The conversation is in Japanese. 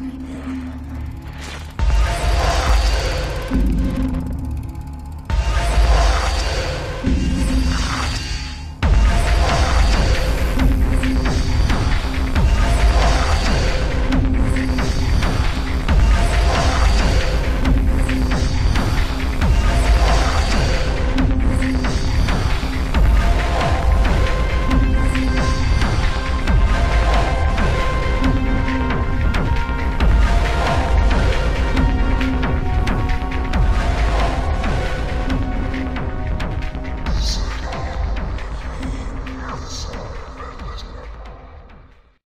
Amen.